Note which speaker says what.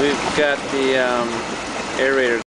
Speaker 1: We've got the um, aerator